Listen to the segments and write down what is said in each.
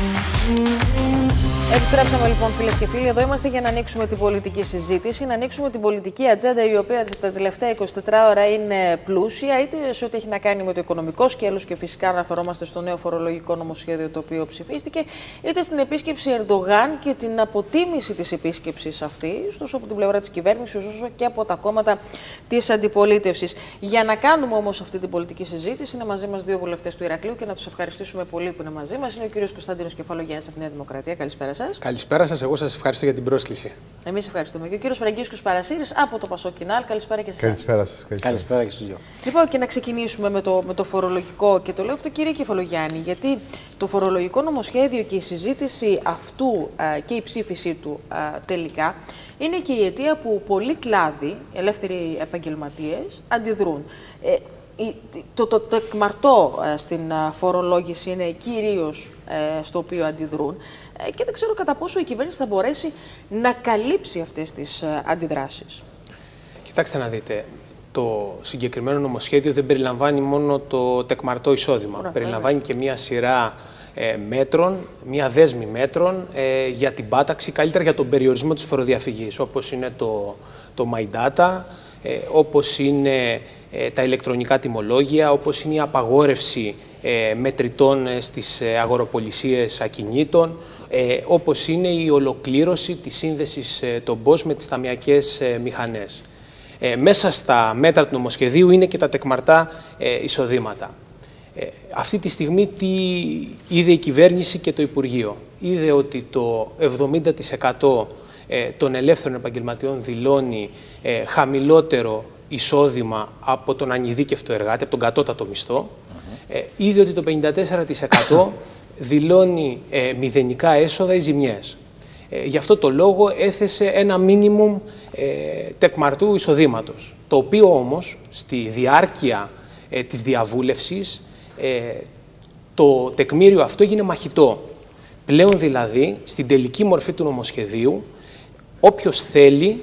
Mm-hmm. Επιστρέψαμε λοιπόν φίλες και φίλοι. Εδώ είμαστε για να ανοίξουμε την πολιτική συζήτηση, να ανοίξουμε την πολιτική ατζέντα η οποία τα τελευταία 24 ώρα είναι πλούσια, είτε σε ό,τι έχει να κάνει με το οικονομικό σκέλος και φυσικά αναφερόμαστε στο νέο φορολογικό νομοσχέδιο το οποίο ψηφίστηκε, είτε στην επίσκεψη Ερντογάν και την αποτίμηση της επίσκεψης αυτή, τόσο από την πλευρά της κυβέρνησης όσο και από τα κόμματα της αντιπολίτευσης. Για να κάνουμε όμως αυτή την πολιτική συζήτηση, είναι μαζί μας δύο βουλευτές του Ηρακλείου και να τους ευχαριστήσουμε πολύ που είναι μαζί μας. Είναι ο κ. Κωνσταντίνος Κεφαλογιάννης από τη Νέα Δημοκρατία. Καλησπέρα σας. Καλησπέρα σας. Εγώ σας ευχαριστώ για την πρόσκληση. Εμείς ευχαριστούμε. Και ο κύριος Φραγκίσκος Παρασύρης από το Πασό Κινάλ. Καλησπέρα και σα. Καλησπέρα σας. Καλησπέρα και στους δύο. Λοιπόν, και να ξεκινήσουμε με το, με το φορολογικό. Και το λέω αυτό, κύριε Κεφαλογιάννη, γιατί το φορολογικό νομοσχέδιο και η συζήτηση αυτού α, και η ψήφισή του α, τελικά είναι και η αιτία που πολλοί κλάδοι, ελεύθεροι επαγγελματίες, αντιδρούν. Ε, το, το, το εκμαρτό στην φορολόγηση είναι κυρίως ε, στο οποίο αντιδρούν ε, και δεν ξέρω κατά πόσο η κυβέρνηση θα μπορέσει να καλύψει αυτές τις ε, αντιδράσεις. Κοιτάξτε να δείτε, το συγκεκριμένο νομοσχέδιο δεν περιλαμβάνει μόνο το τεκμαρτό εισόδημα. περιλαμβάνει και μία σειρά μέτρων, μία δέσμη μέτρων για την πάταξη, καλύτερα για τον περιορισμό της φοροδιαφυγής, όπως είναι το, το My Data, όπως είναι τα ηλεκτρονικά τιμολόγια, όπως είναι η απαγόρευση ε, μετρητών ε, στις ε, αγοροπολισίες ακινήτων, όπως είναι η ολοκλήρωση της σύνδεσης των BOS με τις ταμιακές μηχανές. Μέσα στα μέτρα του νομοσχεδίου είναι και τα τεκμαρτά εισοδήματα. Αυτή τη στιγμή τι είδε η κυβέρνηση και το Υπουργείο; Είδε ότι το 70% των ελεύθερων επαγγελματιών δηλώνει χαμηλότερο εισόδημα από τον ανειδίκευτο εργάτη, από τον κατώτατο μισθό ε, είδε ότι το 54% δηλώνει ε, μηδενικά έσοδα ή ζημιές. Ε, γι' αυτό το λόγο έθεσε ένα μίνιμουμ ε, τεκμαρτού εισοδήματος, το οποίο όμως στη διάρκεια ε, της διαβούλευσης ε, το τεκμήριο αυτό έγινε μαχητό. Πλέον δηλαδή, στην τελική μορφή του νομοσχεδίου, όποιος θέλει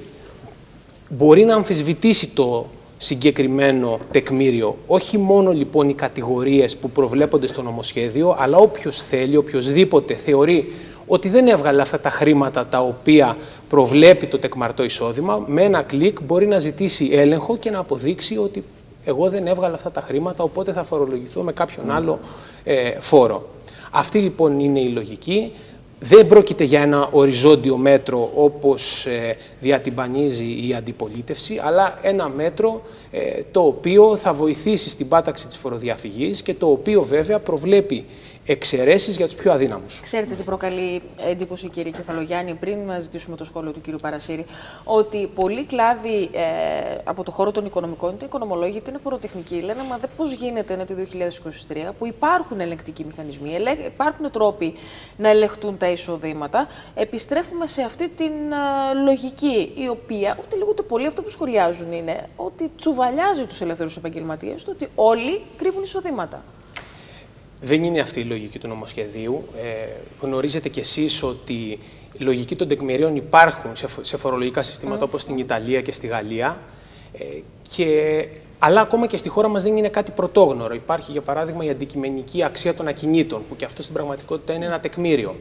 μπορεί να αμφισβητήσει το συγκεκριμένο τεκμήριο. Όχι μόνο λοιπόν οι κατηγορίες που προβλέπονται στο νομοσχέδιο, αλλά όποιος θέλει, οποιοδήποτε θεωρεί ότι δεν έβγαλε αυτά τα χρήματα τα οποία προβλέπει το τεκμαρτό εισόδημα, με ένα κλικ μπορεί να ζητήσει έλεγχο και να αποδείξει ότι εγώ δεν έβγαλα αυτά τα χρήματα, οπότε θα φορολογηθώ με κάποιον άλλο ε, φόρο. Αυτή λοιπόν είναι η λογική. Δεν πρόκειται για ένα οριζόντιο μέτρο όπως ε, διατυμπανίζει η αντιπολίτευση, αλλά ένα μέτρο ε, το οποίο θα βοηθήσει στην πάταξη της φοροδιαφυγής και το οποίο βέβαια προβλέπει εξαιρέσεις για τους πιο αδύναμους. Ξέρετε τι προκαλεί εντύπωση, κύριε Κεφαλογιάννη, πριν να ζητήσουμε το σχόλιο του κύριου Παρασύρη, ότι πολλοί κλάδοι ε, από το χώρο των οικονομικών, είτε οικονομολόγοι, είτε είναι φοροτεχνικοί, λένε Μα πώς γίνεται είναι το 2023 που υπάρχουν ελεγκτικοί μηχανισμοί, υπάρχουν τρόποι να ελεγχτούν τα εισοδήματα. Επιστρέφουμε σε αυτή την ε, λογική, η οποία ούτε λίγο ούτε πολύ αυτό που σχολιάζουν είναι ότι τσουβαλιάζει τους ελεύθερους επαγγελματίες, το ότι όλοι κρύβουν εισοδήματα. Δεν είναι αυτή η λογική του νομοσχεδίου. Ε, γνωρίζετε κι εσείς ότι η λογική των τεκμηρίων υπάρχουν σε φορολογικά συστήματα mm. όπως στην Ιταλία και στη Γαλλία. Ε, και, αλλά ακόμα και στη χώρα μας δεν είναι κάτι πρωτόγνωρο. Υπάρχει, για παράδειγμα, η αντικειμενική αξία των ακινήτων, που και αυτό στην πραγματικότητα είναι ένα τεκμήριο.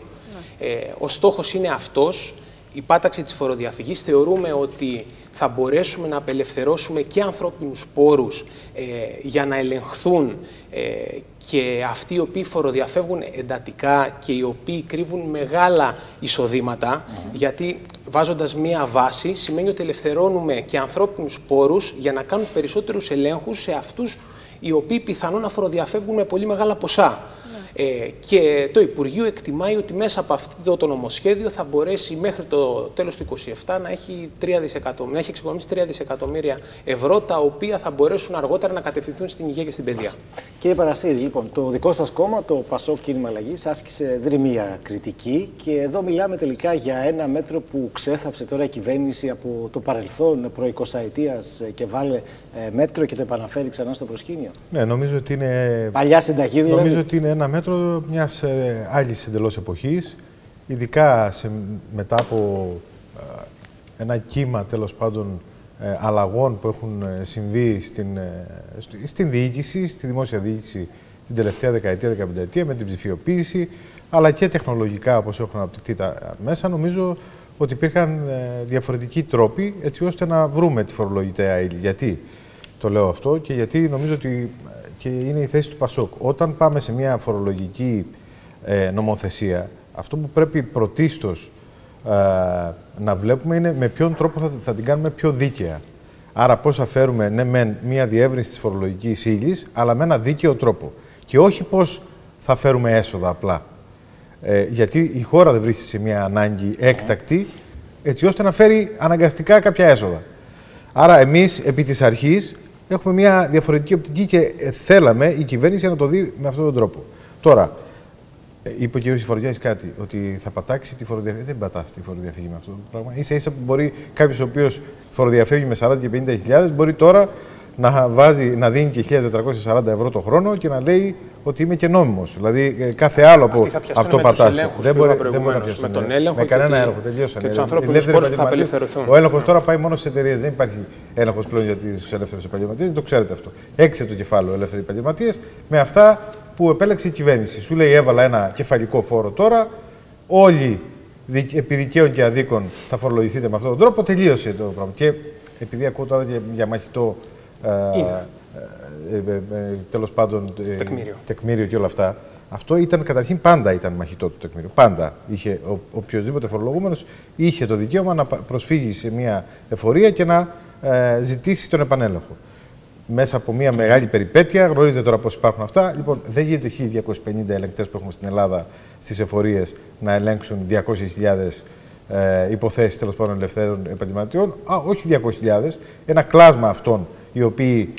Ναι. Ε, ο στόχος είναι αυτός, η πάταξη της φοροδιαφυγής. Θεωρούμε ότι θα μπορέσουμε να απελευθερώσουμε και ανθρώπινους πόρους ε, για να ελεγχθούν ε, και αυτοί οι οποίοι φοροδιαφεύγουν εντατικά και οι οποίοι κρύβουν μεγάλα εισοδήματα, γιατί βάζοντας μία βάση σημαίνει ότι ελευθερώνουμε και ανθρώπινους πόρους για να κάνουν περισσότερους ελέγχους σε αυτούς οι οποίοι πιθανόν να φοροδιαφεύγουν με πολύ μεγάλα ποσά. Ε, και το Υπουργείο εκτιμάει ότι μέσα από αυτό το νομοσχέδιο θα μπορέσει μέχρι το τέλος του 2027 να έχει, 3 δισεκατομμύρια, να έχει εξοικονομήσει 3 δισεκατομμύρια ευρώ, τα οποία θα μπορέσουν αργότερα να κατευθυνθούν στην υγεία και στην παιδεία. Κύριε Παρασύρη, λοιπόν, το δικό σας κόμμα, το ΠΑΣΟΚ Κίνημα Αλλαγής, άσκησε δρυμία κριτική και εδώ μιλάμε τελικά για ένα μέτρο που ξέθαψε τώρα η κυβέρνηση από το παρελθόν προ 20 και βάλε ε, μέτρο και το επαναφέρει ξανά στο προσκήνιο. Ναι, νομίζω ότι είναι. Παλιά συνταγή δηλαδή. Νομίζω ότι είναι ένα μέτρο μέτρο μιας ε, άλλης εντελώς εποχής, ειδικά σε, μετά από ε, ένα κύμα τέλος πάντων ε, αλλαγών που έχουν ε, συμβεί στην, στην διοίκηση, στη δημόσια διοίκηση την τελευταία δεκαετία, δεκαπενταετία με την ψηφιοποίηση, αλλά και τεχνολογικά όπως έχουν αναπτυχθεί τα μέσα, νομίζω ότι υπήρχαν ε, διαφορετικοί τρόποι έτσι ώστε να βρούμε τη φορολογητέα ύλη. Γιατί το λέω αυτό και γιατί νομίζω ότι ε, και είναι η θέση του Πασόκ. Όταν πάμε σε μια φορολογική ε, νομοθεσία, αυτό που πρέπει πρωτίστως να βλέπουμε είναι με ποιον τρόπο θα, θα την κάνουμε πιο δίκαια. Άρα πώς θα φέρουμε ναι, με μια διεύρυνση της φορολογικής ύλης, αλλά με ένα δίκαιο τρόπο. Και όχι πώς θα φέρουμε έσοδα απλά. Ε, γιατί η χώρα δεν βρίσκεται σε μια ανάγκη έκτακτη, έτσι ώστε να φέρει αναγκαστικά κάποια έσοδα. Άρα εμείς επί της αρχής έχουμε μια διαφορετική οπτική και θέλαμε η κυβέρνηση να το δει με αυτόν τον τρόπο. Τώρα, ε, είπε ο κ. Σιφοριάδη κάτι, ότι θα πατάξει τη φοροδιαφυγή. Δεν πατάς τη φοροδιαφυγή με αυτό το πράγμα. σα ίσα που μπορεί κάποιος ο οποίος φοροδιαφεύγει με 40 και 50 μπορεί τώρα να, βάζει, να δίνει και 1.440 ευρώ το χρόνο και να λέει ότι είμαι και νόμιμος. Δηλαδή ε, κάθε άλλο από, από το πατάστο. Δεν μπορεί, δεν μπορεί να πιάσει. Με τον έλεγχο. Με κανένα έλεγχο. Τελείωσαν. Και τους ανθρώπινου πόρου που θα απελευθερωθούν. Ο έλεγχος τώρα πάει μόνος στι εταιρείες. Δεν υπάρχει έλεγχος πλέον για τους ελεύθερους επαγγελματίες. Το ξέρετε αυτό. Έξε το κεφάλαιο ελεύθεροι επαγγελματίες με αυτά που επέλεξε η κυβέρνηση. Σου λέει έβαλα ένα κεφαλικό φόρο τώρα. Όλοι επί δικαίων και αδίκων θα φορολογηθείτε με αυτόν τον τρόπο. Τελείωσε το πράγμα. Και επειδή ακούω τώρα για μαχητό ε, ε, ε, ε, τέλος πάντων τεκμήριο. τεκμήριο και όλα αυτά. Αυτό ήταν καταρχήν πάντα ήταν μαχητό το τεκμήριο. Πάντα είχε ο, οποιοδήποτε φορολογούμενος είχε το δικαίωμα να προσφύγει σε μια εφορία και να ζητήσει τον επανέλεγχο. Μέσα από μια μεγάλη περιπέτεια, γνωρίζετε τώρα πώς υπάρχουν αυτά. Λοιπόν, δεν γίνεται 1250 ελεγκτές που έχουμε στην Ελλάδα στις εφορίες να ελέγξουν 200.000 ε, υποθέσεις τέλος πάντων ελευθέρων επαγγελματιών. Α, όχι 200.000, ένα κλάσμα αυτών οι οποίοι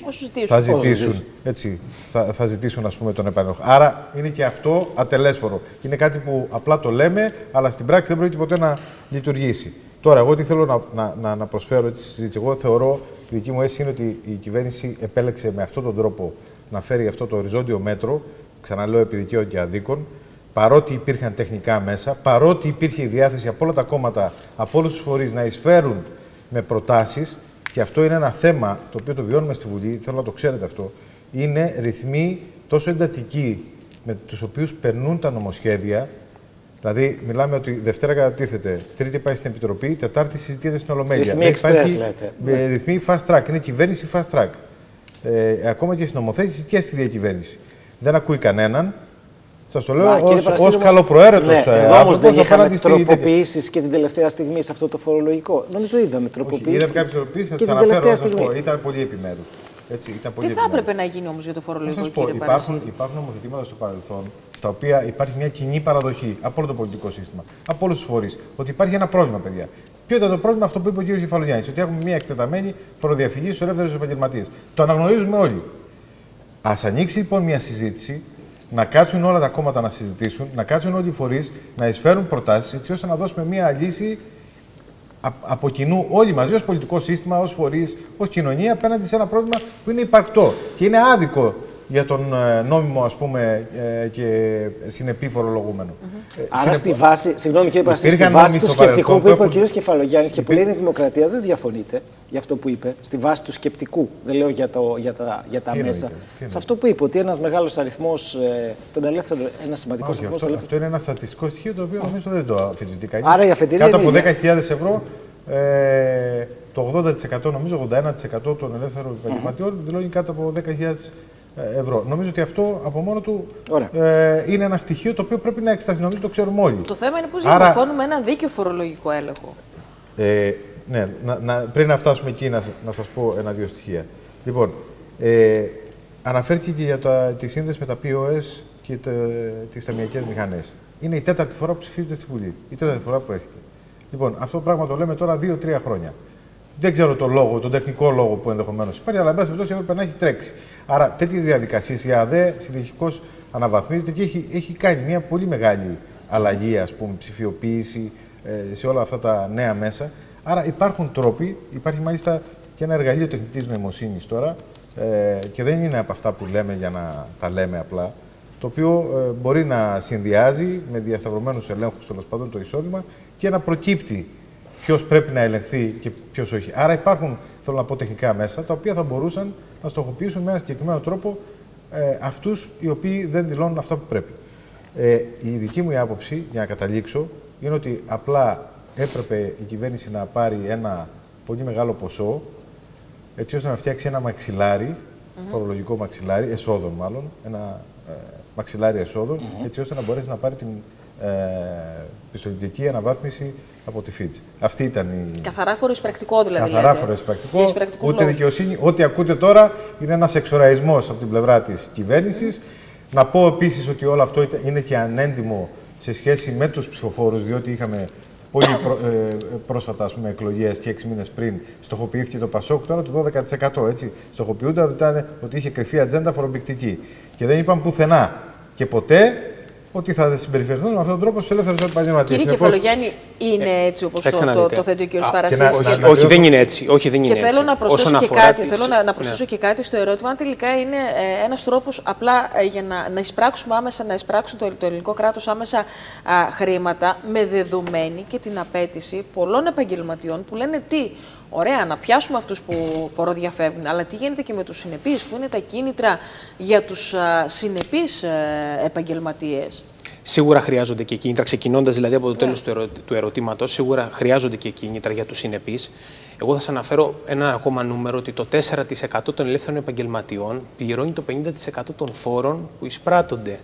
θα ζητήσουν, έτσι, θα, θα ζητήσουν ας πούμε, τον επανέλογο. Άρα είναι και αυτό ατελέσφορο. Είναι κάτι που απλά το λέμε, αλλά στην πράξη δεν πρόκειται ποτέ να λειτουργήσει. Τώρα, εγώ τι θέλω να, να, να, να προσφέρω έτσι στη συζήτηση. Εγώ θεωρώ, η δική μου αίσθηση είναι ότι η κυβέρνηση επέλεξε με αυτόν τον τρόπο να φέρει αυτό το οριζόντιο μέτρο, ξαναλέω επί δικαίων και αδίκων, παρότι υπήρχαν τεχνικά μέσα, παρότι υπήρχε η διάθεση από όλα τα κόμματα, από όλους τους φορείς να εισφέρουν με προτάσεις, και αυτό είναι ένα θέμα το οποίο το βιώνουμε στη Βουλή, θέλω να το ξέρετε αυτό, είναι ρυθμοί τόσο εντατικοί με τους οποίους περνούν τα νομοσχέδια, Δηλαδή, μιλάμε ότι Δευτέρα κατατίθεται, Τρίτη πάει στην Επιτροπή, Τετάρτη συζητείται στην Ολομέλεια. Ρυθμοί express, λέτε. Ναι. Ρυθμοί fast track. Είναι κυβέρνηση fast track. Ε, ακόμα και στην νομοθέτηση και στη διακυβέρνηση. Δεν ακούει κανέναν. Σας το λέω ω καλοπροαίρετος ναι, Εδώ όμως δεν είχαμε τροποποιήσεις και την τελευταία στιγμή σε αυτό το φορολογικό. Νομίζω είδαμε τροποποιήσει. Είδαμε κάποιες τροποποιήσεις, θα τι αναφέρω. Στιγμή. Ήταν πολύ επιμέρους. Έτσι, ήταν πολύ Τι θα έπρεπε να γίνει όμως για το φορολογικό, σας πω, κύριε υπάρχουν, υπάρχουν νομοθετήματα στο παρελθόν στα οποία υπάρχει μια κοινή παραδοχή από όλο το πολιτικό σύστημα, από όλους τους φορείς, ότι υπάρχει ένα πρόβλημα, παιδιά. Ποιο ήταν το πρόβλημα, αυτό που είπε ο κ. Κεφαλογιάννη, ότι έχουμε μια εκτεταμένη φοροδιαφυγή στους ελεύθερους επαγγελματίες. Το αναγνωρίζουμε όλοι. Α ανοίξει λοιπόν μια συζήτηση να κάτσουν όλα τα κόμματα να συζητήσουν, να κάτσουν όλοι οι φορείς να εισφέρουν προτάσεις, έτσι ώστε να δώσουμε μια λύση από κοινού όλοι μαζί ως πολιτικό σύστημα, ως φορείς, ως κοινωνία απέναντι σε ένα πρόβλημα που είναι υπαρκτό και είναι άδικο για τον ε, νόμιμο ας πούμε, ε, και συνεπή φορολογούμενο. Mm -hmm. Άρα στη βάση, συγγνώμη κύριε Παρασύ, στη βάση του σκεπτικού που είπε ο κ. Κεφαλογιάννης και που λέει είναι δημοκρατία, δεν διαφωνείτε για αυτό που είπε, στη βάση του σκεπτικού, δεν λέω για, το, για τα, για τα μέσα. Σε αυτό που είπε, ότι ένας μεγάλος αριθμός ε, των ελεύθερων, ένας σημαντικός αριθμός. Αυτό, αυτό είναι ένα στατιστικό στοιχείο το οποίο νομίζω δεν το αφισβητεί κανεί. Άρα η αφετηρία Κάτω από 10.000 ευρώ ε, το 80% νομίζω, 81% των ελεύθερων επαγγελματιών δηλώνει κάτω από 10.000 ε, ευρώ. Νομίζω ότι αυτό από μόνο του ε, είναι ένα στοιχείο το οποίο πρέπει να εξετάσει. Νομίζω το ξέρουμε όλοι. Το θέμα είναι πώς Άρα... διαμορφώνουμε ένα δίκαιο φορολογικό έλεγχο. Ε, ναι, να, να, πριν να φτάσουμε εκεί να, να σας πω ένα-δύο στοιχεία. Λοιπόν, ε, αναφέρθηκε και για τα, τη σύνδεση με τα POS και τα, τις ταμιακές μηχανές. Είναι η τέταρτη φορά που ψηφίζεται στη Βουλή. Η τέταρτη φορά που έρχεται. Λοιπόν, αυτό το πράγμα το λέμε τώρα δύο-τρία χρόνια. Δεν ξέρω τον λόγο, τον τεχνικό λόγο που ενδεχομένως υπάρχει, αλλά εν πάση περιπτώσει έπρεπε να έχει τρέξει. Άρα τέτοιες διαδικασίες η ΑΔΕ συνεχώ αναβαθμίζεται και έχει, έχει κάνει μια πολύ μεγάλη αλλαγή, ας πούμε, ψηφιοποίηση ε, σε όλα αυτά τα νέα μέσα. Άρα υπάρχουν τρόποι, υπάρχει μάλιστα και ένα εργαλείο τεχνητής νοημοσύνης τώρα ε, και δεν είναι από αυτά που λέμε για να τα λέμε απλά, το οποίο ε, μπορεί να συνδυάζει με διασταυρωμένους ελέγχους τέλος πάντων το εισόδημα και να προκύπτει ποιος πρέπει να ελεγχθεί και ποιος όχι. Άρα υπάρχουν, θέλω να πω, τεχνικά μέσα τα οποία θα μπορούσαν να στοχοποιήσουν με ένα συγκεκριμένο τρόπο ε, αυτούς οι οποίοι δεν δηλώνουν αυτά που πρέπει. Ε, η δική μου άποψη, για να καταλήξω, είναι ότι απλά έπρεπε η κυβέρνηση να πάρει ένα πολύ μεγάλο ποσό, έτσι ώστε να φτιάξει ένα μαξιλάρι, φορολογικό μαξιλάρι, εσόδων μάλλον, ένα ε, μαξιλάρι εσόδων, έτσι ώστε να μπορέσει να πάρει την ε, πιστοληπτική αναβάθμιση από τη Φίτζ. Αυτή ήταν η. Καθαρά φοροεισπρακτικό δηλαδή. Καθαρά λέτε. φοροεισπρακτικό. Για εισπρακτικούς Ούτε λόγους. δικαιοσύνη. Ό,τι ακούτε τώρα είναι ένας εξοραϊσμός από την πλευρά της κυβέρνησης. Να πω επίσης ότι όλο αυτό ήταν- είναι και ανέντιμο σε σχέση με τους ψηφοφόρους, διότι είχαμε πολύ προ, ε, πρόσφατα ας πούμε, εκλογές και έξι μήνες πριν στοχοποιήθηκε το Πασόκ, τώρα το 12%. Έτσι. Στοχοποιούνταν ότι, ήταν, ότι είχε κρυφή ατζέντα φορομπηκτική. Και δεν είπαν πουθενά και ποτέ ότι θα συμπεριφερθούν με αυτόν τον τρόπο στους ελεύθερους επαγγελματίε. Κύριε Κεφαλογιάννη, είναι έτσι όπως Κοιτάξτε το, να το, δείτε. το θέτει ο κ. Α, Παρασίτη. και να- Όχι, να- όχι, δεν είναι έτσι. Όχι, δεν Και είναι θέλω έτσι. να προσθέσω, Όσον και αφορά κάτι, τις- θέλω να, να ναι. προσθέσω και κάτι στο ερώτημα. Αν τελικά είναι ε, ένας τρόπος απλά ε, για να, να εισπράξουμε άμεσα, να εισπράξουν το, το ελληνικό κράτος άμεσα α, χρήματα με δεδομένη και την απέτηση πολλών επαγγελματιών που λένε τι, ωραία να πιάσουμε αυτούς που φοροδιαφεύγουν, αλλά τι γίνεται και με τους συνεπείς, που είναι τα κίνητρα για τους α, συνεπείς ε, επαγγελματίες; Σίγουρα χρειάζονται και κίνητρα, ξεκινώντας δηλαδή από το τέλος του, ερω... του ερωτήματος, σίγουρα χρειάζονται και κίνητρα για τους συνεπείς. Εγώ θα σας αναφέρω ένα ακόμα νούμερο ότι το 4% των ελεύθερων επαγγελματιών πληρώνει το 50% των φόρων που εισπράττονται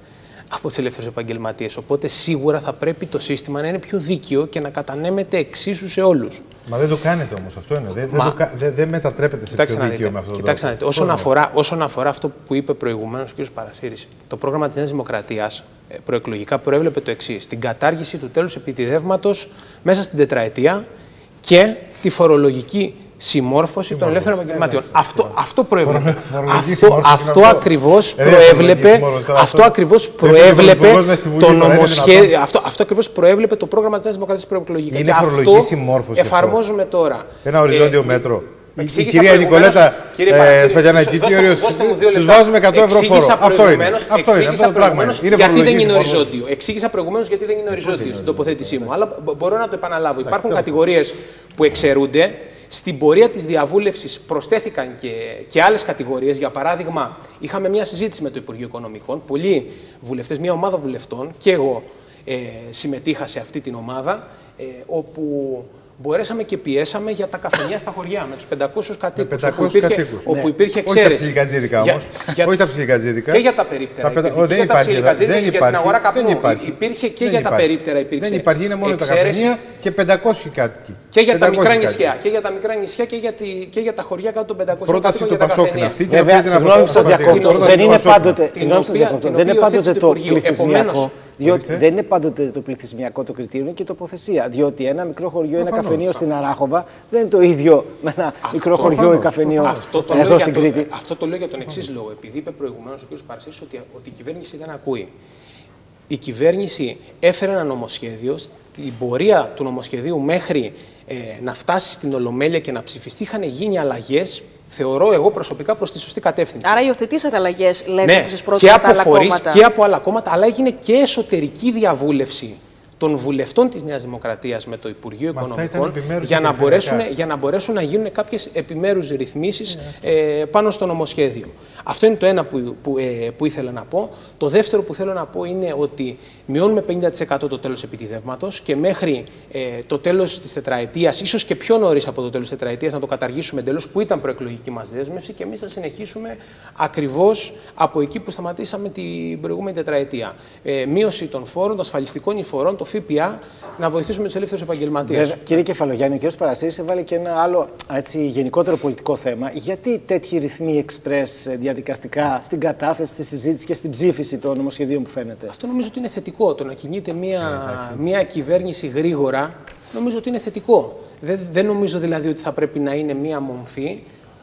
από τους ελεύθερους επαγγελματίες. Οπότε σίγουρα θα πρέπει το σύστημα να είναι πιο δίκαιο και να κατανέμεται εξίσου σε όλους. Μα δεν το κάνετε όμως αυτό είναι. Δεν, δεν, Μα- το κα- δεν, δεν μετατρέπεται σε Κοιτάξτε πιο να δίκαιο δείτε. με αυτόν τον Κοιτάξτε να τρόπο. δείτε. Όσον Πώς να- αφορά, όσον αφορά αυτό που είπε προηγουμένως ο κ. Παρασύρης, το πρόγραμμα της Νέας Δημοκρατίας προεκλογικά προέβλεπε το εξής: την κατάργηση του τέλους επιτιδεύματος μέσα στην τετραετία και τη φορολογική συμμόρφωση των ελεύθερων επαγγελματιών. Αυτό, αυτό προέβλεπε. φορολογική Αυτό, συμμόρφωση αυτό είναι αυτό. ακριβώς Ε, δεν είναι προέβλεπε. φορολογική συμμόρφωση, τώρα Αυτό αυτό- ακριβώς Πρέπει ο προέβλεπε Πρωθυπουργός μες στη Βουλή το τώρα, είναι νομοσχέδιο. δυνατόν. Αυτό, αυτό ακριβώς προέβλεπε το πρόγραμμα της Νέας Δημοκρατίας προεκλογικά. Είναι Και φορολογική αυτό συμμόρφωση αυτό. εφαρμόζουμε τώρα. Ένα οριζόντιο Ε, μέτρο. Η, η εξήγησα κυρία προηγουμένως- Νικολέτα Κύριε ε, Παρασύρη, Σφαγιανάκη, δώστε- κύριος, δώστε μου δύο τους λεπτά. βάζουμε 100 ευρώ φόρο. Εξήγησα Αυτό είναι. προηγουμένως- Αυτό είναι. εξήγησα Αυτό το πράγμα είναι. προηγουμένως Είναι γιατί δεν φορολογική είναι συμμόρφωση. οριζόντιο. Εξήγησα προηγουμένως γιατί δεν είναι οριζόντιο στην τοποθέτησή μου. Αλλά μπο- μπορώ να το επαναλάβω. Υπάρχουν κατηγορίες που εξαιρούνται. Στην πορεία της διαβούλευσης προσθέθηκαν και, και άλλες κατηγορίες. Για παράδειγμα, είχαμε μια συζήτηση με το Υπουργείο Οικονομικών. Πολλοί βουλευτές, μια ομάδα βουλευτών και εγώ ε, συμμετείχα σε αυτή την ομάδα, ε, όπου μπορέσαμε και πιέσαμε για τα καφενεία στα χωριά με τους 500 κατοίκους. 500 όπου υπήρχε, κατοίκους. όπου Ναι. υπήρχε Όχι τα εξαίρεση. ψιλικατζίδικα Για- όμως. για- Όχι τα ψιλικατζίδικα. Και για τα περίπτερα. Τα πετα- υπήρχε, Ω, δεν και για τα υπάρχει, ψιλικατζίδικα δεν και για την υπάρχει, αγορά δεν καπνού. υπάρχει. Υπήρχε και Δεν για τα υπάρχει. περίπτερα. Υπήρξε Δεν υπάρχει, είναι μόνο τα εξαίρεση καφενεία και 500 κάτοικοι. Και για τα 500 μικρά κάτοικοι. νησιά. Και για τα μικρά νησιά και για, τη, και για τα χωριά κάτω των 500 Πρόταση κάτοικων του για τα Πασόκ είναι καφενεία. αυτή. την Βέβαια, οποία την συγγνώμη που σας αποδέχομαι. διακόπτω. Πρόταση Δεν του είναι Πασόκ. πάντοτε, Την συγγνώμη που σας οποία- διακόπτω, την δεν είναι οποία πάντοτε θέτει το το Υπουργείο. πληθυσμιακό. Επομένως, Διότι Ορίστε. δεν είναι πάντοτε το πληθυσμιακό το κριτήριο, είναι και η τοποθεσία. Διότι ένα μικρό χωριό, ένα Προφανώς. καφενείο στην Αράχοβα δεν είναι το ίδιο με ένα μικρό χωριό ή προφανώς, καφενείο Αυτό το, λέω εδώ για στην το, Κρήτη. αυτό το λέω για τον εξής λόγο. Επειδή είπε προηγουμένως ο κ. Παρασύρη ότι, ότι η κυβέρνηση δεν ακούει. Η κυβέρνηση έφερε ένα νομοσχέδιο. Στην πορεία του νομοσχεδίου μέχρι ε, να φτάσει στην Ολομέλεια και να ψηφιστεί είχαν γίνει αλλαγές, θεωρώ εγώ προσωπικά, προς τη σωστή κατεύθυνση. Άρα υιοθετήσατε αλλαγές, λέτε, ναι, που σα και πρότειναν τα από άλλα φορείς κόμματα. και από άλλα κόμματα, αλλά έγινε και εσωτερική διαβούλευση των βουλευτών της Νέας Δημοκρατίας με το Υπουργείο Μα αυτά Οικονομικών ήταν επιμέρους για να, περιφερειακά. μπορέσουν, για να μπορέσουν να γίνουν κάποιες επιμέρους ρυθμίσεις ε, πάνω στο νομοσχέδιο. Αυτό είναι το ένα που, που, ε, που ήθελα να πω. Το δεύτερο που θέλω να πω είναι ότι μειώνουμε 50% το τέλος επιτιδεύματος και μέχρι ε, το τέλος της τετραετίας, ίσως και πιο νωρίς από το τέλος της τετραετίας, να το καταργήσουμε εντελώς που ήταν προεκλογική μας δέσμευση και εμείς θα συνεχίσουμε ακριβώς από εκεί που σταματήσαμε την προηγούμενη τετραετία. Ε, μείωση των φόρων, των ασφαλιστικών εισφορών, το ΦΠΑ, να βοηθήσουμε τους ελεύθερους επαγγελματίες. Βέβαια, κύριε Κεφαλογιάννη, ο κ. Παρασύρης έβαλε και ένα άλλο έτσι, γενικότερο πολιτικό θέμα. Γιατί τέτοιοι ρυθμοί εξπρές ε, διαδικαστικά στην κατάθεση, στη συζήτηση και στην ψήφιση των νομοσχεδίων που φαίνεται; Αυτό νομίζω ότι είναι θετικό. Το να κινείται μια, μια κυβέρνηση γρήγορα, νομίζω ότι είναι θετικό. Δεν, δεν νομίζω δηλαδή ότι θα πρέπει να είναι μια μομφή,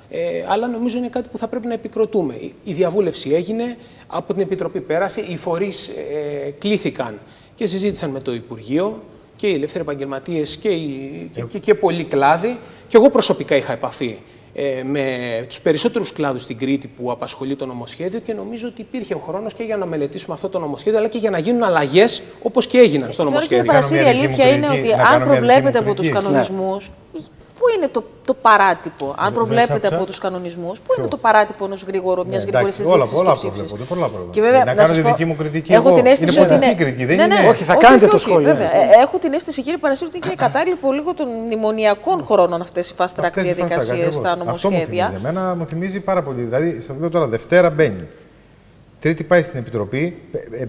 ε, αλλά νομίζω είναι κάτι που θα πρέπει να επικροτούμε. Η, η διαβούλευση έγινε, από την Επιτροπή πέρασε, οι φορείς ε, κλήθηκαν και συζήτησαν με το Υπουργείο και οι ελεύθεροι επαγγελματίες και, οι- και, και, και πολλοί κλάδοι. Και εγώ προσωπικά είχα επαφή ε, με τους περισσότερους κλάδους στην Κρήτη που απασχολεί το νομοσχέδιο και νομίζω ότι υπήρχε ο χρόνος και για να μελετήσουμε αυτό το νομοσχέδιο αλλά και για να γίνουν αλλαγές όπως και έγιναν στο Τώρα, κύριε νομοσχέδιο. Παρασύρη, η κάνω μια αλήθεια είναι δική μου ότι κριτική. Να αν κάνω μια δική μου προβλέπετε από τους κριτική. κανονισμούς, πού είναι το, το παράτυπο, αν Ε, προβλέπετε μέσα από ψα- τους κανονισμούς, πού είναι το παράτυπο ενός γρήγορου, μιας Ναι, γρήγορης εντάξει, όλα, συζήτησης όλα στο ψήφισμα. προβλέπονται, πολλά προβλέπονται. Και βέβαια, Να σας κάνω τη πω, δική μου κριτική Έχω εγώ. την αίσθηση Είναι ότι είναι. πολιτική κριτική, δεν ναι, ναι, είναι- Όχι, θα κάνετε το σχόλιο, Βέβαια. ναι. Ε, Έχω την αίσθηση, κύριε Παρασύρου, ότι είναι και κατάλληλο πολύ λίγο των μνημονιακών χρόνων αυτές οι fast track Αυτές οι fast track, διαδικασίες ακριβώς. στα Αυτό μου νομοσχέδια. θυμίζει. Εμένα μου θυμίζει πάρα πολύ. Δηλαδή, σας λέω τώρα, Δευτέρα μπαίνει. Τρίτη πάει στην Επιτροπή,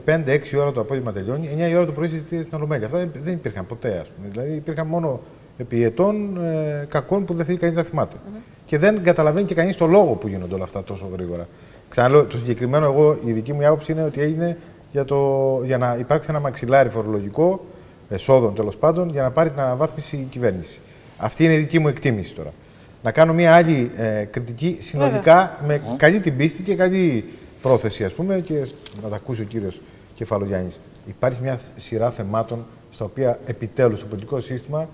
5-6 ώρα το απόγευμα τελειώνει, 9 η ώρα το πρωί συζητείται στην Ολομέλεια. Αυτά δεν- δεν υπήρχαν ποτέ, ας πούμε. Δηλαδή, υπήρχαν μόνο επί ετών ε, κακών που δεν θέλει κανείς να θυμάται. Και δεν καταλαβαίνει και κανείς το λόγο που γίνονται όλα αυτά τόσο γρήγορα. Ξαναλέω, το συγκεκριμένο, εγώ, η δική μου άποψη είναι ότι έγινε για, το, για να υπάρξει ένα μαξιλάρι φορολογικό, εσόδων τέλος πάντων, για να πάρει την αναβάθμιση η κυβέρνηση. Αυτή είναι η δική μου εκτίμηση τώρα. Να κάνω μια άλλη ε, κριτική συνολικά με καλή την πίστη και καλή πρόθεση, ας πούμε, και να τα ακούσει ο κύριος Κεφαλογιάννης. Υπάρχει μια σειρά θεμάτων στα οποία επιτέλους το πολιτικό σύστημα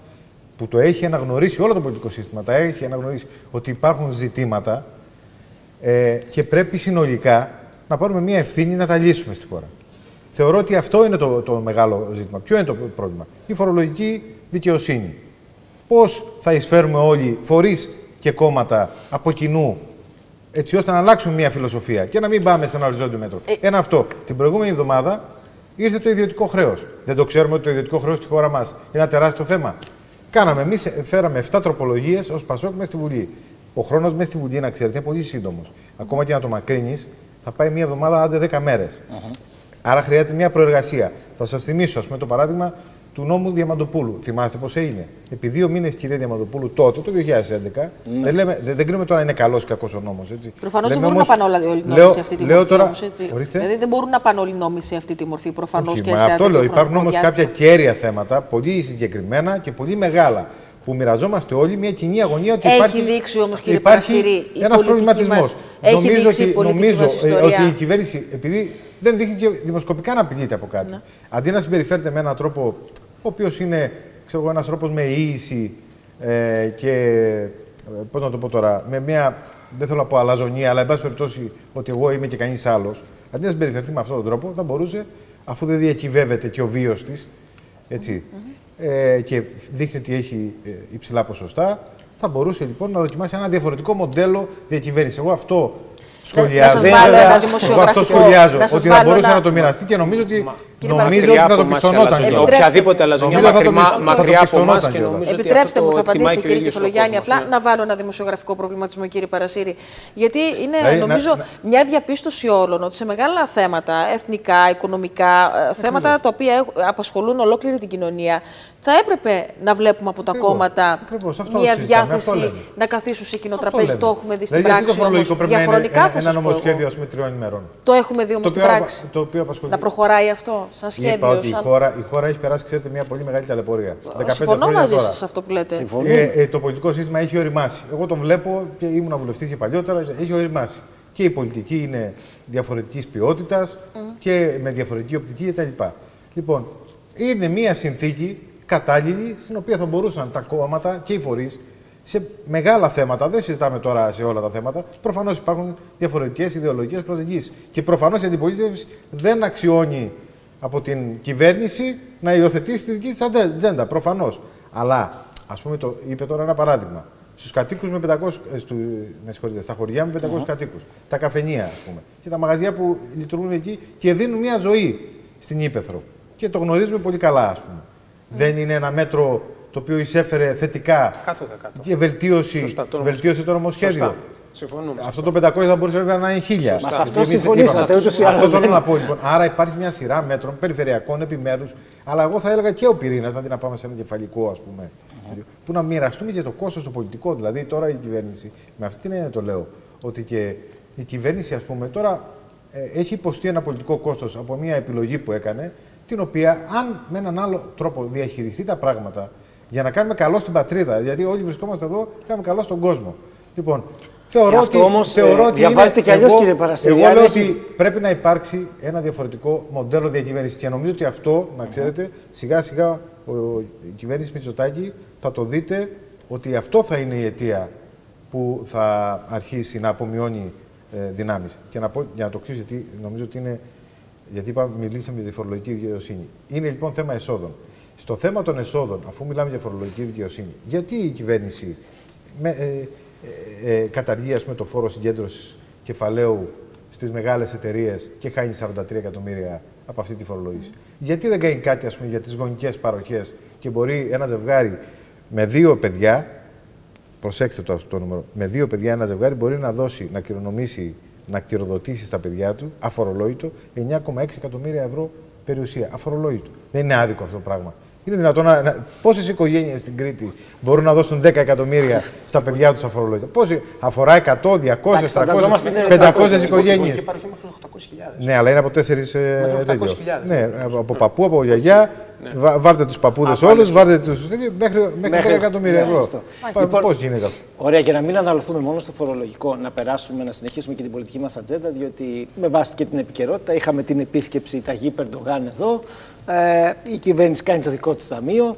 που το έχει αναγνωρίσει, όλο το πολιτικό σύστημα τα έχει αναγνωρίσει ότι υπάρχουν ζητήματα ε, και πρέπει συνολικά να πάρουμε μια ευθύνη να τα λύσουμε στη χώρα. Θεωρώ ότι αυτό είναι το, το μεγάλο ζήτημα. Ποιο είναι το πρόβλημα, η φορολογική δικαιοσύνη. Πώς θα εισφέρουμε όλοι, φορείς και κόμματα από κοινού, έτσι ώστε να αλλάξουμε μια φιλοσοφία και να μην πάμε σε ένα οριζόντιο μέτρο. Ένα αυτό. Την προηγούμενη εβδομάδα ήρθε το ιδιωτικό χρέος. Δεν το ξέρουμε ότι το ιδιωτικό χρέος στη χώρα μας είναι ένα τεράστιο θέμα. Κάναμε, εμείς φέραμε 7 τροπολογίες ως Πασόκ μέσα στη Βουλή. Ο χρόνος μέσα στη Βουλή, να ξέρετε, είναι πολύ σύντομος. Ακόμα και να το μακρύνεις, θα πάει μια εβδομάδα, άντε 10 μέρες. Άρα χρειάζεται μια προεργασία. Θα σας θυμίσω, ας πούμε, το παράδειγμα του νόμου Διαμαντοπούλου. Θυμάστε πώς έγινε. Επί δύο μήνες, κυρία Διαμαντοπούλου, τότε, το 2011, δεν, λέμε, δεν, δεν κρίνουμε τώρα αν είναι καλός ή κακός ο νόμος. Προφανώς δεν Λέμε μπορούν να όμως- πάνε όλα όλοι οι νόμοι λέω- σε αυτή τη λέω μορφή. τώρα- όμως, έτσι. Ορίστε. Δηλαδή δεν μπορούν να πάνε όλοι οι νόμοι σε αυτή τη μορφή προφανώς Όχι, και μα σε αυτό τέτοιο λέω. Υπάρχουν χρονικό όμω κάποια διάστημα. κέρια θέματα, πολύ συγκεκριμένα και πολύ μεγάλα, που μοιραζόμαστε όλοι μια κοινή αγωνία ότι Έχει υπάρχει, δείξει όμως, κύριε υπάρχει Παρασυρή, η ένας πολιτική προβληματισμός. μας- έχει νομίζω δείξει η ότι, πολιτική νομίζω μας ε, ιστορία. ότι η κυβέρνηση, επειδή δεν δείχνει και δημοσκοπικά να απειλείται από κάτι, Ναι. αντί να συμπεριφέρεται με έναν τρόπο, ο οποίος είναι ξέρω, εγώ, ένας τρόπος με ίηση ε, και, ε, πώς να το πω τώρα, με μια, δεν θέλω να πω αλαζονία, αλλά εν πάση περιπτώσει ότι εγώ είμαι και κανείς άλλος, αντί να συμπεριφερθεί με αυτόν τον τρόπο, θα μπορούσε, αφού δεν διακυβεύεται και ο βίος της, έτσι, ε, και δείχνει ότι έχει ε, υψηλά ποσοστά, θα μπορούσε λοιπόν να δοκιμάσει ένα διαφορετικό μοντέλο διακυβέρνησης. Εγώ αυτό σχολιάζω. σας βάλω Εγώ ένα αυτό δημοσιογραφικό- σχολιάζω. να σας ότι να βάλω μπορούσε ένα- να το μοιραστεί και νομίζω ότι, Κύριε νομίζω ότι Μακριά θα από το εμάς η πιστονόταν. αλαζονία. κιόλας. Επιτρέψτε Οποιαδήποτε μου. αλαζονία Νομίζω θα το μακριά, πιστ- μακριά θα το από εμάς πιστονόταν και κιόλας. νομίζω ότι Επιτρέψτε αυτό μου, το θα εκτιμάει απαντήσετε και ο κύριε ίδιος ο Κεφαλογιάννη, κόσμος, απλά ναι. να βάλω ένα δημοσιογραφικό προβληματισμό, κύριε Παρασύρη. Γιατί είναι, Δηλαδή, να- νομίζω, να- μια διαπίστωση όλων ότι σε μεγάλα θέματα, εθνικά, οικονομικά, ε, θέματα τα οποία έχ- απασχολούν ολόκληρη την κοινωνία, θα έπρεπε να βλέπουμε από τα Ακριβώς, κόμματα ακριβώς, αυτό μια συζητάμε, αυτό διάθεση λέμε. να καθίσουν σε κοινό Αυτό τραπέζι. λέμε. Το έχουμε δει στην Δηλαδή, γιατί πράξη. το φορολογικό όμως. πρέπει να είναι Διαχρονικά ένα, θα ένα σας πω νομοσχέδιο εγώ. ας πούμε, τριών ημερών. Το έχουμε δει όμως Το στην οποίο, πράξη. το οποίο απασχολεί. Να προχωράει αυτό, σαν Είπα σχέδιο. ότι η σαν... χώρα, η χώρα έχει περάσει, ξέρετε, μια πολύ μεγάλη ταλαιπωρία. 15 Συμφωνώ χρόνια μαζί τώρα. σας αυτό που λέτε. Συμφωνώ. Ε, ε, το πολιτικό σύστημα έχει οριμάσει. Εγώ τον βλέπω και ήμουν βουλευτής και παλιότερα, έχει οριμάσει. Και η πολιτική είναι διαφορετικής ποιότητας και με διαφορετική οπτική κτλ. Λοιπόν, είναι μια συνθήκη κατάλληλη στην οποία θα μπορούσαν τα κόμματα και οι φορείς σε μεγάλα θέματα, δεν συζητάμε τώρα σε όλα τα θέματα, προφανώς υπάρχουν διαφορετικές ιδεολογικές προσεγγίσεις. Και προφανώς η αντιπολίτευση δεν αξιώνει από την κυβέρνηση να υιοθετήσει τη δική της ατζέντα. Προφανώς. Αλλά, ας πούμε, το, είπε τώρα ένα παράδειγμα. Στους κατοίκους με 500. ε, Στου, με συγχωρείτε, στα χωριά με 500 κατοίκους. Τα καφενεία, ας πούμε. Και τα μαγαζιά που λειτουργούν εκεί και δίνουν μια ζωή στην ύπεθρο. Και το γνωρίζουμε πολύ καλά, ας πούμε. Δεν είναι ένα μέτρο το οποίο εισέφερε θετικά 100%. και βελτίωση, Σωστά, το βελτίωσε το νομοσχέδιο. Σωστά. Συμφωνούμε. Αυτό το 500 θα μπορούσε βέβαια να είναι 1000. Μα σε αυτό Γιατί εμείς συμφωνήσατε, είπαμε- ούτως ή Αυτό άλλως. θέλω να πω λοιπόν. Άρα υπάρχει μια σειρά μέτρων περιφερειακών επιμέρους, αλλά εγώ θα έλεγα και ο πυρήνας, αντί να πάμε σε ένα κεφαλικό, ας πούμε. Που να μοιραστούμε και το κόστος το πολιτικό. Δηλαδή τώρα η κυβέρνηση, με αυτή την έννοια το λέω, ότι και η κυβέρνηση, ας πούμε, τώρα ε, έχει υποστεί ένα πολιτικό κόστος από μια επιλογή που έκανε, την οποία αν με έναν άλλο τρόπο διαχειριστεί τα πράγματα για να κάνουμε καλό στην πατρίδα, γιατί όλοι βρισκόμαστε εδώ, κάνουμε καλό στον κόσμο. Λοιπόν, θεωρώ Γι' αυτό ότι, όμως, θεωρώ ε, ότι διαβάζετε είναι- κι αλλιώς, εγώ- κύριε Παρασυρή, Εγώ αν λέω έχει- ότι πρέπει να υπάρξει ένα διαφορετικό μοντέλο διακυβέρνησης και νομίζω ότι αυτό, να ξέρετε, σιγά σιγά ο, η κυβέρνηση Μητσοτάκη θα το δείτε ότι αυτό θα είναι η αιτία που θα αρχίσει να απομειώνει ε, δυνάμεις. Και να πω, για να το κλείσω, γιατί νομίζω ότι είναι, γιατί είπα, μιλήσαμε για τη φορολογική δικαιοσύνη. Είναι λοιπόν θέμα εσόδων. Στο θέμα των εσόδων, αφού μιλάμε για φορολογική δικαιοσύνη, γιατί η κυβέρνηση με, ε, ε, ε, καταργεί ας πούμε, το φόρο συγκέντρωσης κεφαλαίου στις μεγάλες εταιρείες και χάνει 43 εκατομμύρια από αυτή τη φορολόγηση. Γιατί δεν κάνει κάτι ας πούμε, για τις γονικές παροχές και μπορεί ένα ζευγάρι με δύο παιδιά, προσέξτε το αυτό το νούμερο, με δύο παιδιά ένα ζευγάρι μπορεί να δώσει, να κληρονομήσει, να κληροδοτήσει στα παιδιά του, αφορολόγητο, 9,6 εκατομμύρια ευρώ περιουσία. Αφορολόγητο. Δεν είναι άδικο αυτό το πράγμα. Είναι δυνατόν να. να Πόσες οικογένειες στην Κρήτη μπορούν να δώσουν 10 εκατομμύρια στα παιδιά τους αφορολόγητα; Πόσοι; Αφορά 100, 200, 300, 500 οικογένειες. Ναι, αλλά είναι από τέσσερις. Ναι, από παππού, από γιαγιά. Ναι. Βάρτε τους παππούδες όλους, βάρτε του. Μέχρι, μέχρι 10 εκατομμύρια ναι, ευρώ. Λοιπόν, Πώς γίνεται αυτό; Ωραία, και να μην αναλωθούμε μόνο στο φορολογικό, να περάσουμε να συνεχίσουμε και την πολιτική μας ατζέντα, διότι με βάση και την επικαιρότητα είχαμε την επίσκεψη Ταγί Περντογάν εδώ. Ε, η κυβέρνηση κάνει το δικό της ταμείο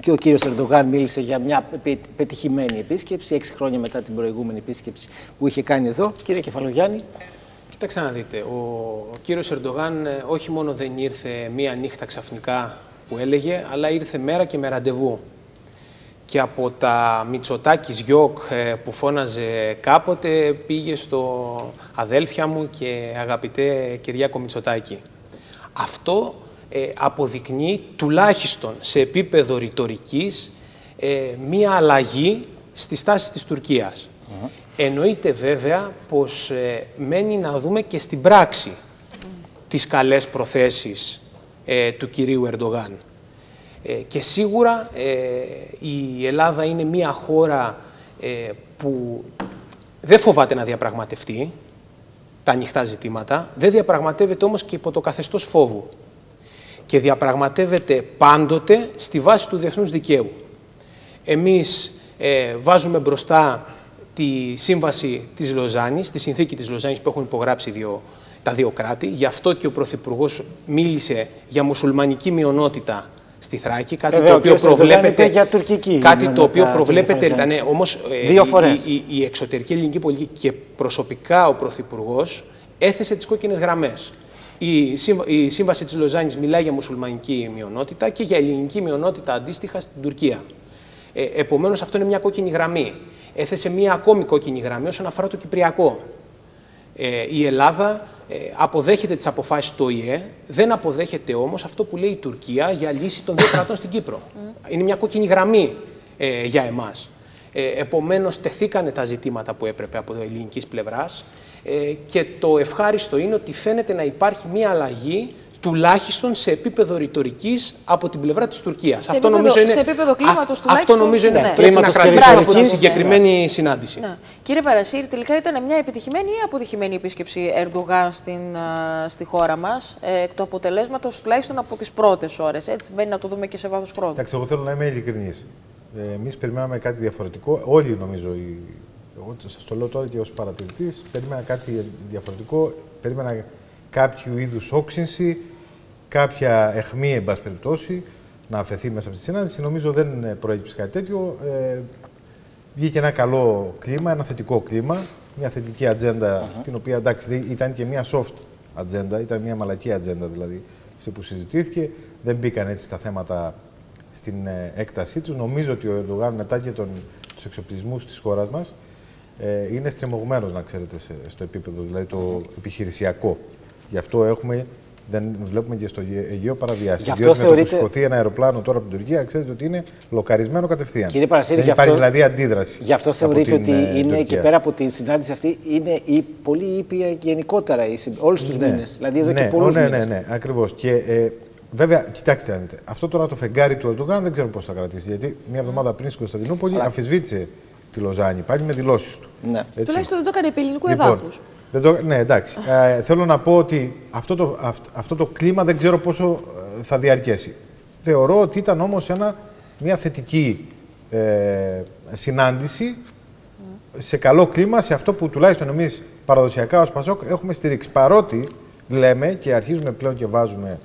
και ο κύριος Ερντογάν μίλησε για μια πετυχημένη επίσκεψη, έξι χρόνια μετά την προηγούμενη επίσκεψη που είχε κάνει εδώ. Κύριε Κεφαλογιάννη. Κοιτάξτε να δείτε, ο, ο κύριος Ερντογάν ε, όχι μόνο δεν ήρθε μία νύχτα ξαφνικά που έλεγε, αλλά ήρθε μέρα και με ραντεβού. Και από τα Μητσοτάκης γιοκ ε, που φώναζε κάποτε πήγε στο αδέλφια μου και αγαπητέ Κυριάκο Μητσοτάκη. Αυτό ε, αποδεικνύει τουλάχιστον σε επίπεδο ρητορικής ε, μία αλλαγή στη στάση της Τουρκίας. Εννοείται βέβαια πως ε, μένει να δούμε και στην πράξη τις καλές προθέσεις ε, του κυρίου Ερντογάν. και σίγουρα η Ελλάδα είναι μία χώρα που δεν φοβάται να διαπραγματευτεί τα ανοιχτά ζητήματα, δεν διαπραγματεύεται όμως και υπό το καθεστώς φόβου και διαπραγματεύεται πάντοτε στη βάση του διεθνούς δικαίου. Εμείς ε, βάζουμε μπροστά τη σύμβαση της Λοζάνης, τη συνθήκη της Λοζάνης που έχουν υπογράψει δύο, τα δύο κράτη. Γι' αυτό και ο Πρωθυπουργός μίλησε για μουσουλμανική μειονότητα στη Θράκη, κάτι το οποίο προβλέπεται. Για τουρκική κάτι το οποίο προβλέπεται. Ναι, όμως, ε, δύο η, η, η, εξωτερική ελληνική πολιτική και προσωπικά ο Πρωθυπουργός έθεσε τις κόκκινες γραμμές. Η, η Σύμβαση της Λοζάνης μιλάει για μουσουλμανική μειονότητα και για ελληνική μειονότητα αντίστοιχα στην Τουρκία. Ε, επομένως αυτό είναι μια κόκκινη γραμμή. Έθεσε μια ακόμη κόκκινη γραμμή όσον αφορά το Κυπριακό. Ε, η Ελλάδα ε, αποδέχεται τις αποφάσεις του ΟΗΕ, δεν αποδέχεται όμως αυτό που λέει η Τουρκία για λύση των δύο κρατών στην Κύπρο. Είναι μια κόκκινη γραμμή ε, για εμάς. Ε, επομένως, τεθήκανε τα ζητήματα που έπρεπε από το ελληνικής πλευράς. Ε, και το ευχάριστο είναι ότι φαίνεται να υπάρχει μια αλλαγή τουλάχιστον σε επίπεδο ρητορικής από την πλευρά της Τουρκίας. Αυτό επίπεδο, νομίζω είναι. Σε επίπεδο κλίματος τουλάχιστον. Αυτό νομίζω είναι. Ναι. Πρέπει να κρατήσουμε από τη συγκεκριμένη ναι. συνάντηση. Ναι. Κύριε Παρασύρη, τελικά ήταν μια επιτυχημένη ή αποτυχημένη επίσκεψη Ερντογάν στην, στη χώρα μας, ε, εκ του αποτελέσματος τουλάχιστον από τις πρώτες ώρες. Έτσι, μπαίνει να το δούμε και σε βάθος χρόνου. Εντάξει, εγώ θέλω να είμαι ειλικρινής. Ε, Εμείς περιμέναμε κάτι διαφορετικό. Όλοι νομίζω οι εγώ σας το λέω τώρα και ως παρατηρητής, περίμενα κάτι διαφορετικό. Περίμενα κάποιο είδους όξυνση, κάποια αιχμή, εν πάση περιπτώσει, να αφαιθεί μέσα από τη συνάντηση. Νομίζω δεν προέκυψε κάτι τέτοιο. Ε, βγήκε ένα καλό κλίμα, ένα θετικό κλίμα, μια θετική ατζέντα, την οποία εντάξει ήταν και μια soft ατζέντα, ήταν μια μαλακή ατζέντα δηλαδή, αυτή που συζητήθηκε. Δεν μπήκαν έτσι τα θέματα στην ε, έκτασή τους. Νομίζω ότι ο Ερντογάν μετά και τον, τους εξοπλισμούς της χώρας μας ε, είναι στριμωγμένος, να ξέρετε, στο επίπεδο, δηλαδή το επιχειρησιακό. Γι' αυτό έχουμε, δεν βλέπουμε και στο Αιγαίο παραβιάσεις. Γι' αυτό Διότι θεωρείτε... με το ένα αεροπλάνο τώρα από την Τουρκία, ξέρετε ότι είναι λοκαρισμένο κατευθείαν. Κύριε Παρασύρη, δεν υπάρχει δηλαδή αντίδραση. Γι' αυτό θεωρείτε ότι ε, είναι και πέρα από την συνάντηση αυτή, είναι η, πολύ ήπια γενικότερα όλους τους ναι. μήνες. Δηλαδή εδώ ναι, και πολλούς ναι, ναι, ναι, ναι, ακριβώς. Και ε, Βέβαια, κοιτάξτε, αυτό τώρα το φεγγάρι του Ερντογάν δεν ξέρω πώς θα κρατήσει. Γιατί μια εβδομάδα πριν στην Κωνσταντινούπολη αμφισβήτησε τη Λοζάνη πάλι με δηλώσεις του. Ναι. Τουλάχιστον δεν το έκανε επί ελληνικού λοιπόν, εδάφους. Το... Ναι, εντάξει. Ε, θέλω να πω ότι αυτό το, αυτό το κλίμα δεν ξέρω πόσο ε, θα διαρκέσει. Θεωρώ ότι ήταν όμως μια θετική ε, συνάντηση σε καλό κλίμα, σε αυτό που τουλάχιστον εμείς παραδοσιακά ως Πασόκ έχουμε στηρίξει. Παρότι λέμε και αρχίζουμε πλέον και βάζουμε.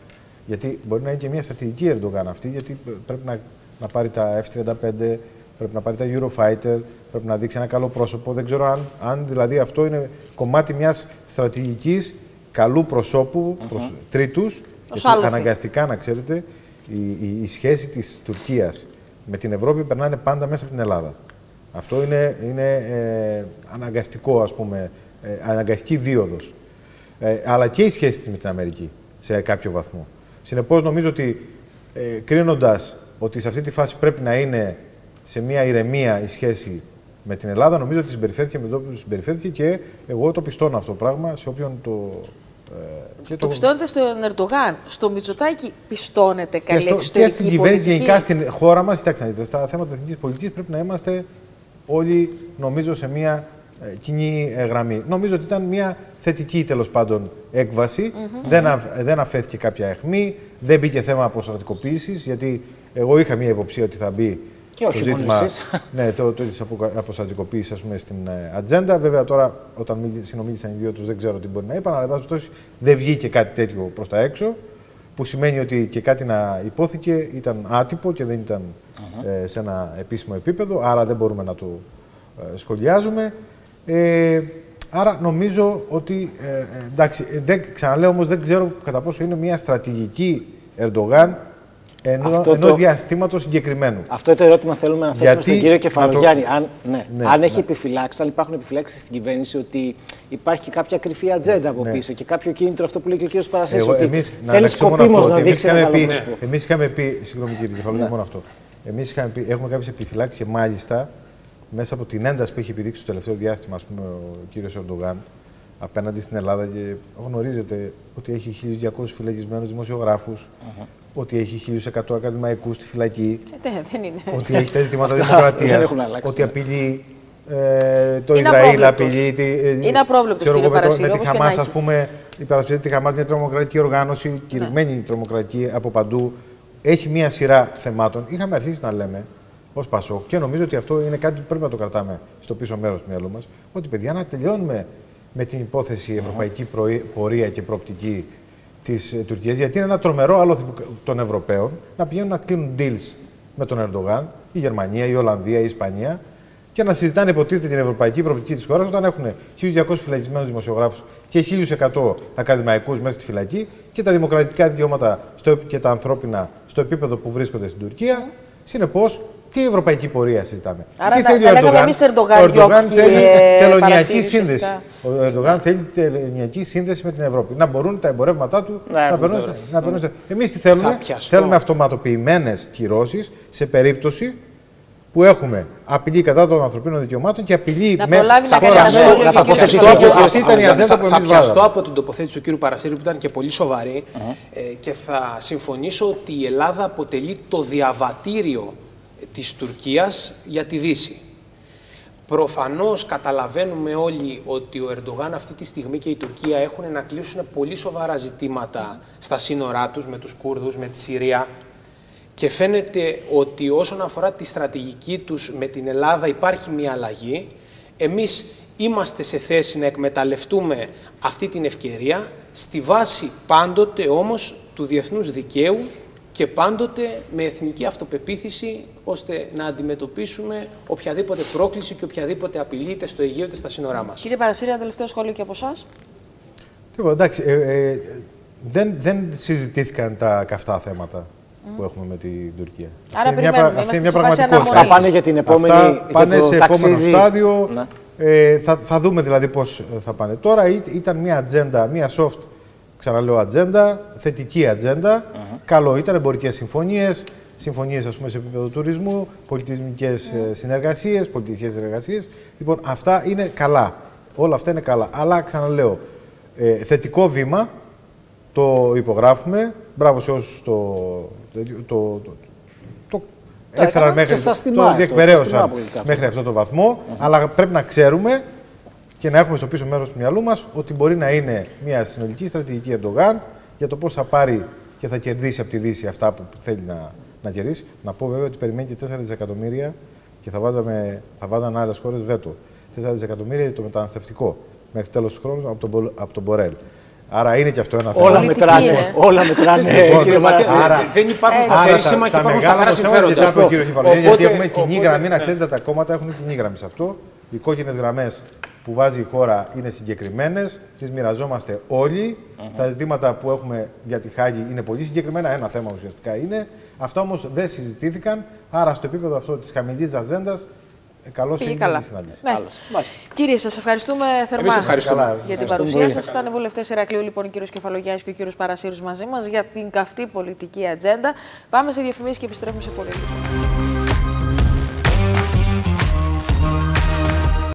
Γιατί μπορεί να είναι και μια στρατηγική Ερντογάν αυτή, γιατί πρέπει να, να πάρει τα F-35, πρέπει να πάρει τα Eurofighter, πρέπει να δείξει ένα καλό πρόσωπο. Δεν ξέρω αν, αν δηλαδή αυτό είναι κομμάτι μιας στρατηγικής καλού προσώπου, mm -hmm. προς τρίτους. Αναγκαστικά, να ξέρετε, η, η, η σχέση της Τουρκίας με την Ευρώπη περνάνε πάντα μέσα από την Ελλάδα. Αυτό είναι, είναι ε, αναγκαστικό, ας πούμε, ε, αναγκαστική δίωδος. Ε, αλλά και η σχέση της με την Αμερική, σε κάποιο βαθμό. Συνεπώς, νομίζω ότι ε, κρίνοντας ότι σε αυτή τη φάση πρέπει να είναι σε μια ηρεμία η σχέση με την Ελλάδα, νομίζω ότι συμπεριφέρθηκε με τον συμπεριφέρθηκε και εγώ το πιστώνω αυτό το πράγμα σε όποιον το. Ε, το, το πιστώνετε στον Ερντογάν. Στο Μητσοτάκι πιστώνετε καλή και εξωτερική Και στην κυβέρνηση, γενικά στην χώρα μας, κοιτάξτε, στα θέματα εθνικής πολιτικής πρέπει να είμαστε όλοι, νομίζω, σε μια ε, κοινή ε, γραμμή. Νομίζω ότι ήταν μια θετική τέλος πάντων έκβαση. δεν, α, δεν αφέθηκε κάποια αιχμή, δεν μπήκε θέμα αποστρατικοποίησης, γιατί εγώ είχα μια υποψία ότι θα μπει και όχι το ζήτημα ναι, το, το, της αποστατικοποίησης ας πούμε, στην ε, ατζέντα. Βέβαια τώρα όταν συνομίλησαν οι δύο τους δεν ξέρω τι μπορεί να είπαν, αλλά εν δεν βγήκε κάτι τέτοιο προς τα έξω, που σημαίνει ότι και κάτι να υπόθηκε ήταν άτυπο και δεν ήταν ε, σε ένα επίσημο επίπεδο, άρα δεν μπορούμε να το ε, σχολιάζουμε. Ε, άρα νομίζω ότι, ε, εντάξει, δεν, ξαναλέω όμως δεν ξέρω κατά πόσο είναι μια στρατηγική Ερντογάν Ενό αυτό το... διαστήματος συγκεκριμένου. Αυτό το ερώτημα θέλουμε να θέσουμε στον κύριο Κεφαλογιάννη. Το... Αν, ναι, ναι, αν έχει ναι. επιφυλάξει, αν υπάρχουν επιφυλάξεις στην κυβέρνηση ότι υπάρχει και κάποια κρυφή ατζέντα από ναι. πίσω και κάποιο κίνητρο, αυτό που λέει και ο κύριος Παρασέση. Ότι εμείς, θέλει σκοπίμως να δείξει ένα πει, Εμείς είχαμε πει. Συγγνώμη κύριε Κεφαλογιάννη, μόνο αυτό. Εμείς έχουμε κάποιες επιφυλάξεις και μάλιστα μέσα από την ένταση που έχει επιδείξει το τελευταίο διάστημα ας πούμε, ο κύριος Ερντογάν απέναντι στην Ελλάδα και γνωρίζετε ότι έχει 1.200 φυλακισμένους δημοσιογράφους, ότι έχει 1.100 ακαδημαϊκούς στη φυλακή, ε, δεν είναι. ότι έχει τα ζητήματα δημοκρατίας, ότι απειλεί ε, το είναι Ισραήλ, απειλεί. Τη, ε, είναι απρόβλεπτος, κύριε Παρασύρη. Με τη Χαμάς, ας πούμε, υπερασπίζεται τη Χαμάς μια τρομοκρατική οργάνωση, ναι. κηρυγμένη τρομοκρατική από παντού. Έχει μία σειρά θεμάτων. Είχαμε αρχίσει να λέμε ως Πασό και νομίζω ότι αυτό είναι κάτι που πρέπει να το κρατάμε στο πίσω μέρος του μυαλού μας. Ότι παιδιά να τελειώνουμε με την υπόθεση ευρωπαϊκή πορεία και προοπτική της ε, Τουρκίας, γιατί είναι ένα τρομερό άλλο των Ευρωπαίων να πηγαίνουν να κλείνουν deals με τον Ερντογάν, η Γερμανία, η Ολλανδία, η Ισπανία και να συζητάνε υποτίθεται την ευρωπαϊκή προοπτική της χώρας όταν έχουν 1.200 φυλακισμένους δημοσιογράφους και 1.100 ακαδημαϊκούς μέσα στη φυλακή και τα δημοκρατικά δικαιώματα και τα ανθρώπινα στο επίπεδο που βρίσκονται στην Τουρκία. Συνεπώς, τι ευρωπαϊκή πορεία συζητάμε; Άρα τι να, θέλει να λέγαμε εμείς Ερντογάν. Ο Ερντογάν θέλει τελωνιακή σύνδεση. Ο Ερντογάν θέλει τελωνιακή σύνδεση με την Ευρώπη. Να μπορούν τα εμπορεύματά του ναι, να περνούν. Να περνούν Εμείς τι θέλουμε; Θέλουμε αυτοματοποιημένες κυρώσεις σε περίπτωση που έχουμε απειλή κατά των ανθρωπίνων δικαιωμάτων και απειλή να με θα πιαστώ από την τοποθέτηση του κ. Παρασύρη που ήταν και πολύ σοβαρή ε, και θα συμφωνήσω ότι η Ελλάδα αποτελεί το διαβατήριο της Τουρκίας για τη Δύση. Προφανώς καταλαβαίνουμε όλοι ότι ο Ερντογάν αυτή τη στιγμή και η Τουρκία έχουν να κλείσουν πολύ σοβαρά ζητήματα στα σύνορά τους με τους Κούρδους, με τη Συρία και φαίνεται ότι όσον αφορά τη στρατηγική τους με την Ελλάδα υπάρχει μια αλλαγή. Εμείς είμαστε σε θέση να εκμεταλλευτούμε αυτή την ευκαιρία στη βάση πάντοτε όμως του διεθνούς δικαίου και πάντοτε με εθνική αυτοπεποίθηση ώστε να αντιμετωπίσουμε οποιαδήποτε πρόκληση και οποιαδήποτε απειλή είτε στο Αιγαίο είτε στα σύνορά μας. Κύριε Παρασύρη, ένα τελευταίο σχόλιο και από εσάς. Τίποτα, εντάξει. Ε, ε, δεν, δεν συζητήθηκαν τα καυτά θέματα που έχουμε με την Τουρκία. Άρα αυτή περιμένουμε. Μια, αυτή είναι μια πραγματικότητα. Αυτά πάνε για την επόμενη Αυτά πάνε το σε ταξίδι. επόμενο στάδιο. Ναι. Ε, θα, θα δούμε δηλαδή πώς θα πάνε. Τώρα ήταν μια ατζέντα, μια soft ξαναλέω ατζέντα, θετική ατζέντα. Uh -huh. Καλό ήταν εμπορικές συμφωνίες, συμφωνίες σε επίπεδο τουρισμού, πολιτισμικές uh -huh. συνεργασίες, πολιτικές συνεργασίες. Λοιπόν, αυτά είναι καλά. Όλα αυτά είναι καλά. Αλλά ξαναλέω, ε, θετικό βήμα, το υπογράφουμε. Μπράβο σε όσους το, το, το, το έφεραν μέχρι, το διεκπαιρέωσαν μέχρι αυτό το βαθμό. Uh -huh. Αλλά πρέπει να ξέρουμε και να έχουμε στο πίσω μέρος του μυαλού μας ότι μπορεί να είναι μια συνολική στρατηγική Ερντογάν για το πώς θα πάρει και θα κερδίσει από τη Δύση αυτά που θέλει να, να κερδίσει. Να πω βέβαια ότι περιμένει και 4 δισεκατομμύρια και θα, βάζαμε, θα βάζαν άλλες χώρες βέτο. 4 δισεκατομμύρια για το μεταναστευτικό μέχρι τέλος του χρόνου από τον, από τον Μπορέλ. Άρα είναι και αυτό ένα θέμα. Όλα μετράνε. Όλα μετράνε. Άρα, δεν υπάρχουν σταθεροί σύμμαχοι, υπάρχουν σταθερά συμφέροντα. Γιατί έχουμε κοινή γραμμή, να ξέρετε, τα κόμματα έχουν κοινή γραμμή σε αυτό. Οι κόκκινες γραμμές που βάζει η χώρα είναι συγκεκριμένες, τις μοιραζόμαστε όλοι. Τα ζητήματα που έχουμε για τη Χάγη είναι πολύ συγκεκριμένα. Ένα θέμα ουσιαστικά είναι. Αυτά όμως δεν συζητήθηκαν. Άρα, στο επίπεδο αυτό της χαμηλής ατζέντας, καλώ Πήγε είναι καλά. η συνάντηση. Μάλιστα. Μάλιστα. Κύριε, σας ευχαριστούμε θερμά Εμείς ευχαριστούμε. Καλά. για την Ευχαριστούμε παρουσία πολύ. σας. Ήταν βουλευτές Ηρακλείου, λοιπόν, ο κύριος Κεφαλογιάννη και ο κύριος Παρασύρους μαζί μας για την καυτή πολιτική ατζέντα. Πάμε σε διαφημίσεις και επιστρέφουμε σε πολύ λίγο.